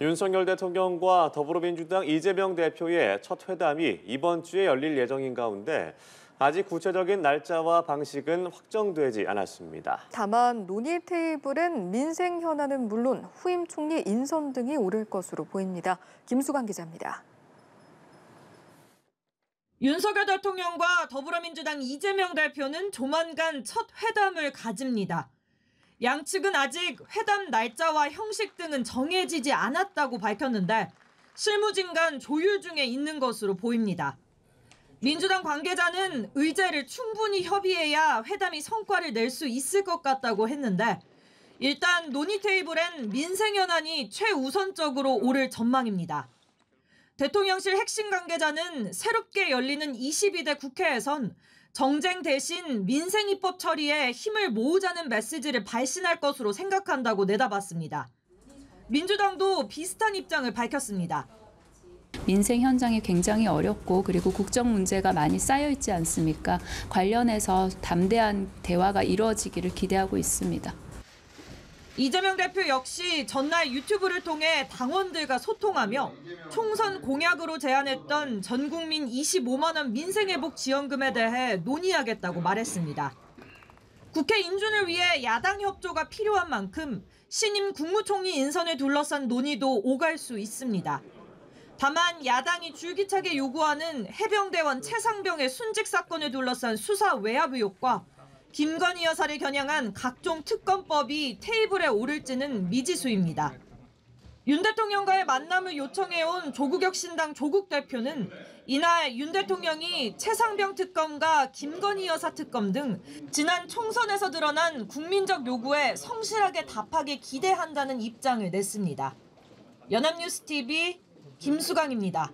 윤석열 대통령과 더불어민주당 이재명 대표의 첫 회담이 이번 주에 열릴 예정인 가운데 아직 구체적인 날짜와 방식은 확정되지 않았습니다. 다만 논의 테이블은 민생 현안은 물론 후임 총리 인선 등이 오를 것으로 보입니다. 김수관 기자입니다. 윤석열 대통령과 더불어민주당 이재명 대표는 조만간 첫 회담을 가집니다. 양측은 아직 회담 날짜와 형식 등은 정해지지 않았다고 밝혔는데 실무진 간 조율 중에 있는 것으로 보입니다. 민주당 관계자는 의제를 충분히 협의해야 회담이 성과를 낼 수 있을 것 같다고 했는데 일단 논의 테이블엔 민생 현안이 최우선적으로 오를 전망입니다. 대통령실 핵심 관계자는 새롭게 열리는 22대 국회에선 정쟁 대신 민생 입법 처리에 힘을 모으자는 메시지를 발신할 것으로 생각한다고 내다봤습니다. 민주당도 비슷한 입장을 밝혔습니다. 민생 현장이 굉장히 어렵고 그리고 국정 문제가 많이 쌓여 있지 않습니까? 관련해서 담대한 대화가 이루어지기를 기대하고 있습니다. 이재명 대표 역시 전날 유튜브를 통해 당원들과 소통하며 총선 공약으로 제안했던 전 국민 25만 원 민생회복 지원금에 대해 논의하겠다고 말했습니다. 국회 인준을 위해 야당 협조가 필요한 만큼 신임 국무총리 인선을 둘러싼 논의도 오갈 수 있습니다. 다만 야당이 줄기차게 요구하는 해병대원 최상병의 순직 사건을 둘러싼 수사 외압 의혹과 김건희 여사를 겨냥한 각종 특검법이 테이블에 오를지는 미지수입니다. 윤 대통령과의 만남을 요청해온 조국 혁 신당 조국 대표는 이날 윤 대통령이 최상병 특검과 김건희 여사 특검 등 지난 총선에서 드러난 국민적 요구에 성실하게 답하길 기대한다는 입장을 냈습니다. 연합뉴스 TV 김수강입니다.